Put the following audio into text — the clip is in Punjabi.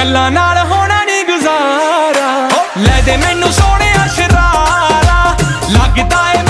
ਗੱਲਾਂ ਨਾਲ ਹੋਣਾ ਨਹੀਂ ਗੁਜ਼ਾਰਾ। ਲੈ ਦੇ ਮੈਨੂੰ ਸੋਹਣਿਆ ਸ਼ਰਾਰਾ ਲੱਗਦਾ ਏ